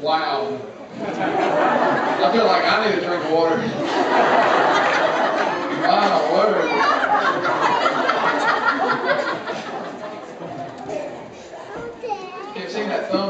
Wow! I feel like I need a drink of water. My word. you see that thumb